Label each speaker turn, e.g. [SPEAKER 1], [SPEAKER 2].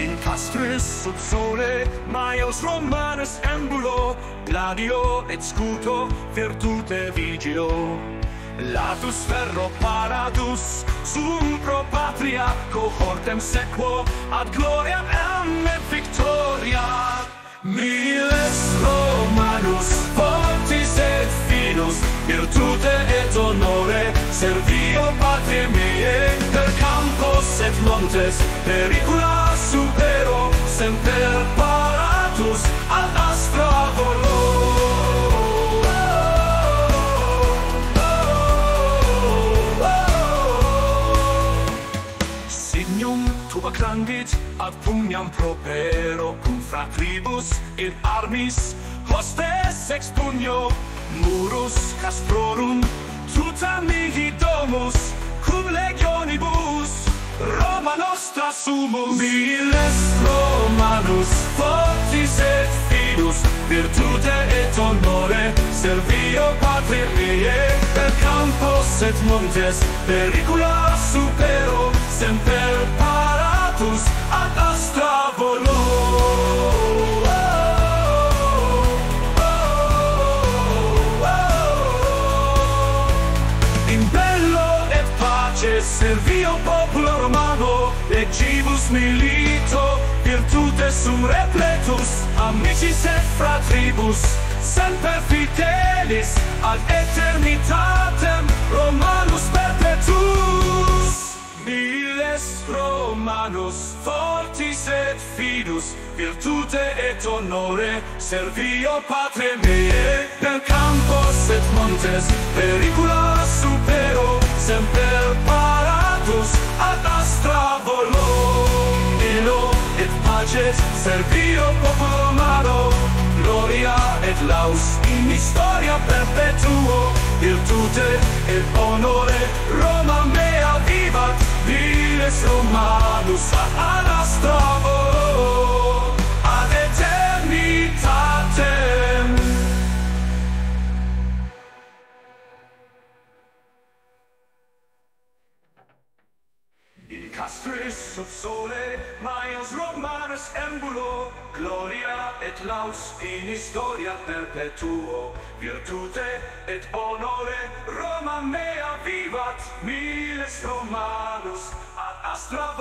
[SPEAKER 1] Incastris sub sole, maius romanus embulo, gladio et scuto, virtute vigio. Latus ferro paradus, sum pro patria, cohortem sequo, ad gloriam et victoria. Miles Romanus, fortis et finus, virtute et honore, servio patrie mie, per campos et montes, pericula supero semper paratus ad astra volo Signum tuba clangit ad pugnam propero cum fratribus in armis hostes expunio murus castrorum tuta mihi Costa sumum miles Romanus fortis et fidus virtute et honore servio patrie mie per campos et montes pericula sum pace servio popolo romano et civus milito virtute sum repletus amicis et fratribus semper fidelis ad eternitatem romanus perpetus. Miles romanus fortis et fidus virtute et honore servio patre mie. Per campos et montes pericula supero sempre paratus ad astra ilo et paces servio popolo maro gloria et laus in historia perpetuo. Virtute et honore Roma mea vivat. Viles Romanus ad Castris sub sole, maius Romanus embulo, gloria et laus in historia perpetuo, virtute et honore Roma mea vivat, miles Romanus ad astra